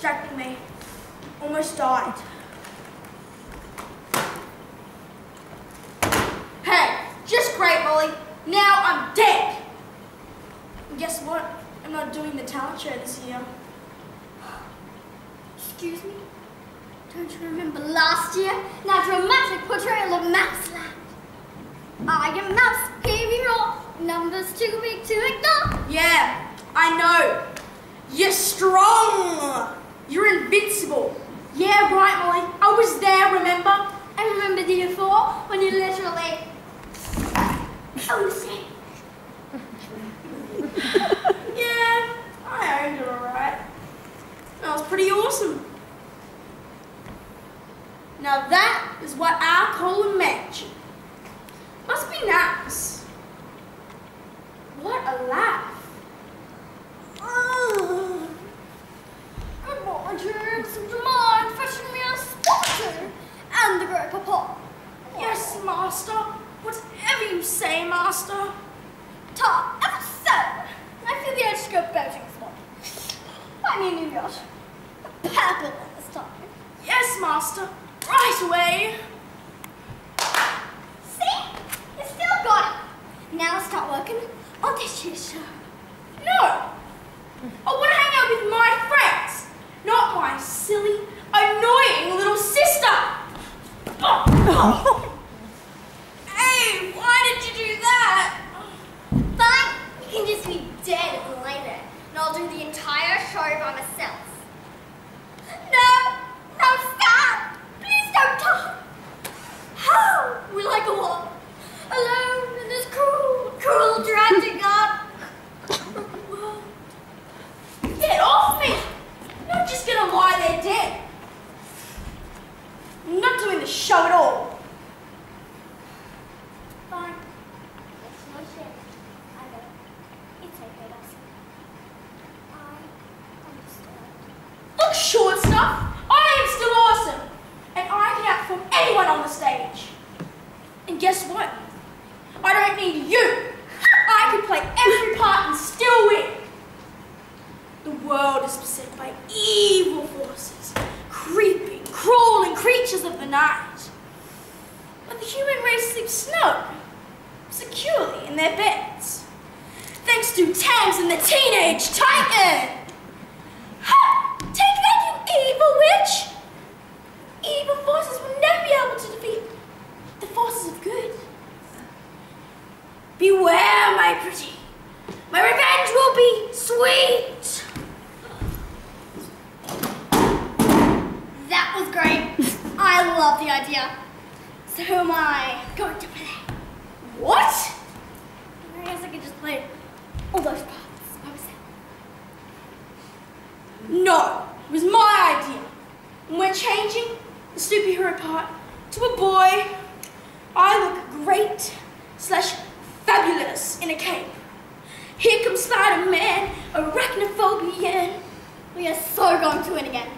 distracting me. Almost died. Hey, just great, Molly. Now I'm dead. And guess what? I'm not doing the talent show this year. Excuse me? Don't you remember last year? That dramatic portrayal of Mouseland. I am Mouse, here we roar. Numbers too big to ignore. Yeah, I know. You're strong. Invincible. Yeah, right, Molly. I was there, remember? I remember the year four when you literally Oh, it. yeah, I owned it alright. That was pretty awesome. Now that is what I call a match. Must be nice. What a laugh. Great papa? Yes, master. Whatever you say, master. Ta, ever so. I feel the urge to go boating morning. I mean, New York. A purple one this time. Yes, master. Right away. See? You still got it. Now start working on this year's show. No. I want to hang out with my friends, not my silly, annoying little sister. Hey, why did you do that? Fine, you can just be dead later, and I'll do the entire show by myself. No, no, stop! Please don't talk. How will I go on alone in this cruel, cruel, tragic God? world. Get off me! You're not just gonna lie there dead. I'm not doing the show at all. Fine. It's no shame. I know. It's okay, Dawson. I understand. Look, short stuff, I am still awesome. And I can outperform anyone on the stage. And guess what? I don't need you. I can play every part and still win. The world is beset by evil forces, creatures of the night. But the human race sleeps snug, securely in their beds. Thanks to Tams and the Teenage Titan. Ha! Take that, you evil witch! Evil forces will never be able to defeat the forces of good. Beware, my pretty. My revenge will be sweet. That was great. Love the idea. So who am I going to play? What? I guess I could just play all those parts by myself. No, it was my idea. And we're changing the superhero part to a boy. I look great slash fabulous in a cape. Here comes Spider-Man, arachnophobian. We are so going to win again.